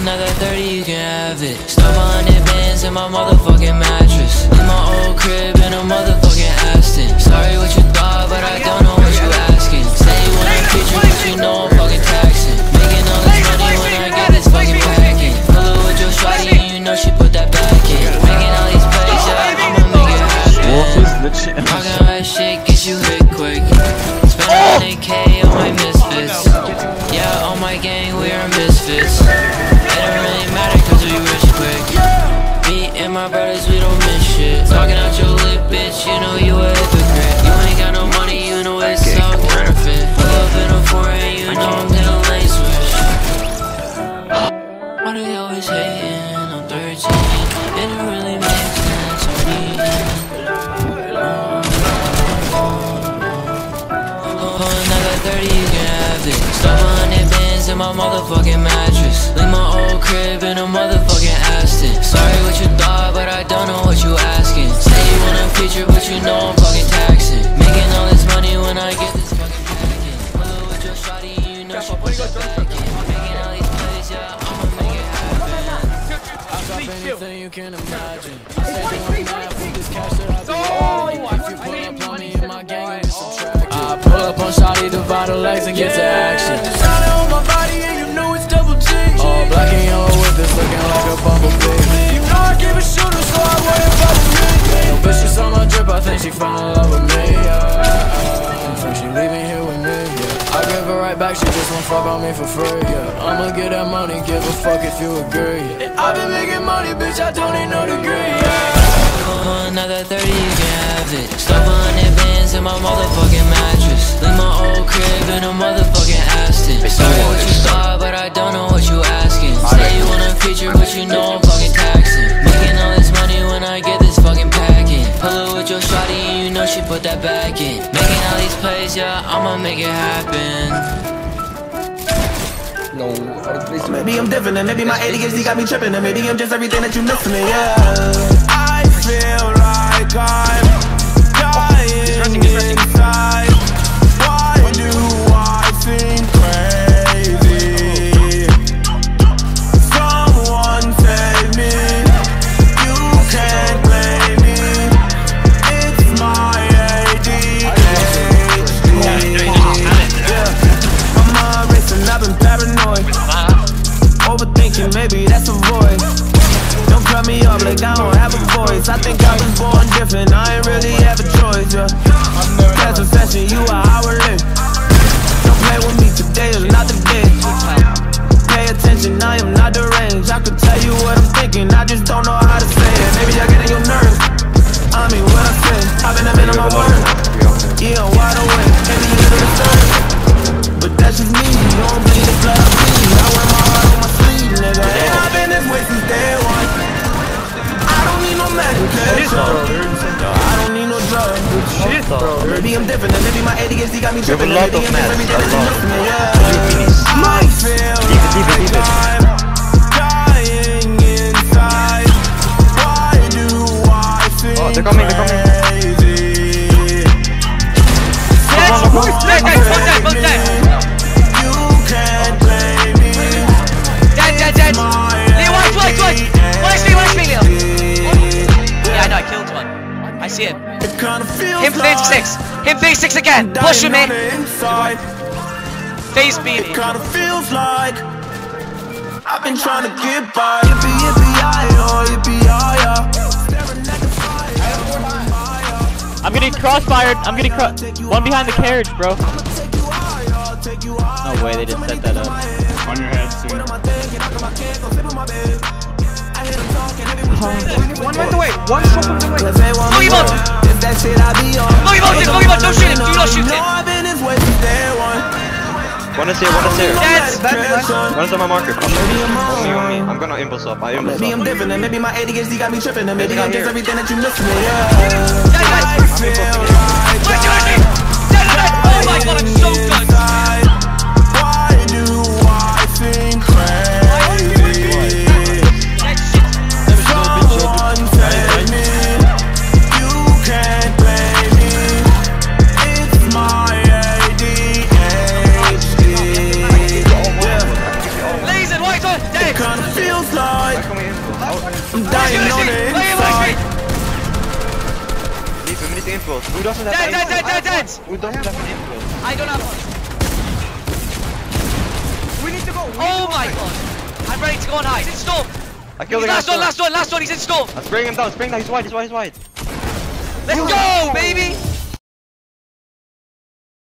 you can have it. Stuff a hundred bands in my motherfucking mattress. In my old crib in a motherfucking Aston. Sorry what you thought, but I don't know it. Stuff a hundred bands in my motherfucking mattress. Leave my old crib in a motherfucking Aston. Sorry what you thought, but I don't know what you asking. Say you want a feature, but you know I'm fucking taxing. Making all this money when I get this fucking packing. Pull with your shawty, you know she put that back in. Making all these plays, yeah, I'ma make it happen. anything you can imagine. Say doing math with this cash that I've and get to action. Shot on my body and you know it's double G. All black and yellow with this looking like a bumblebee. You know I give a shooter, so I worry about the me. No bitch, she saw my drip, I think she fell in love with me. Yeah. I think she leaving here with me. Yeah. I give her right back, she just won't fuck on me for free. Yeah. I'ma get that money, give a fuck if you agree. Yeah. I've been making money, bitch, I don't need no degree. Yeah. Another 30, you can have it. Stuff a hundred bands in my motherfucking mattress. Packing. Pull up with your shawty and you know she put that back in. Making all these plays, yeah, I'ma make it happen. Maybe I'm different, and maybe my ADHD got me tripping, and maybe I'm just everything that you miss me. Yeah, I feel like I'm I don't have a voice. I think I was born different, I ain't really have a choice. Yeah. Cancel session, you are hourly. Medication. I don't need no drugs. Shit, bro. Maybe I'm different, and maybe my ADHD got me tripping. You have a lot of meds, a lot. feel Keep it, keep it, like it. Oh, they're coming, they're coming. crazy? Yes, dead, dead, both I killed one. I see him. It kinda feels Him phase like six. Him phase six again. Push him in. the inside. Phase beat. It kinda feels like I've been trying to get by. Yippee yippee yi oh, yippee yi Staring at the fire. I'm getting crossfired. I'm getting cro- one behind the carriage, bro. Take you higher, take you higher. No way they didn't set that up. On your head soon. One went away. One shot from the way. Cause they want Look me him up. more. If that shit I be on. Look him up, look him up, don't shoot him, do not shoot him. know I've been this way one. One is here, one is here. Yes. One is on my marker. I'm On me, on me. I'm gonna impulse up. I impulse Maybe I'm different, and maybe my ADHD got me tripping, and maybe Maybe I'm just everything that you miss me. Yeah. Dead, dead. I feel like Watch your head. Dead, dead. Oh my god, I'm so anything influence? Who doesn't have Dead, any dead, dead, dead, dead! Who doesn't have any influence? I don't have one. We need to go. We Oh to go my high. god. I'm ready to go on high. He's in storm. I killed He's the last one, last one, last one. He's in storm. I'm spraying him down, spraying down, he's wide, he's wide, he's wide. Let's go, baby.